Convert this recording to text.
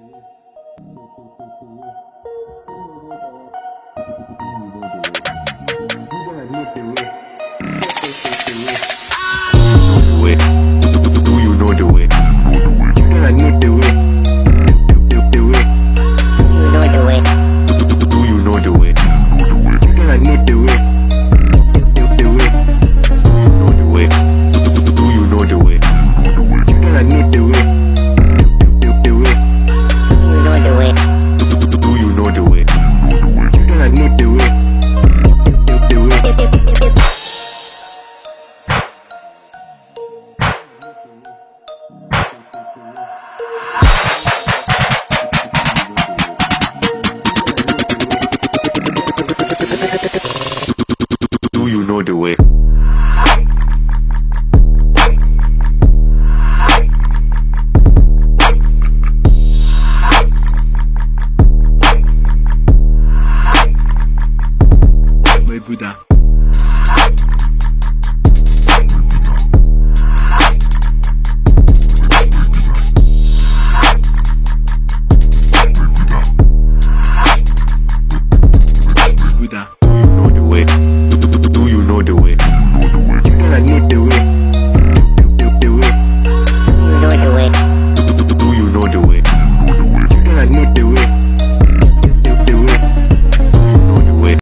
way? nor do we. My Buddha. Buddha. You know the way.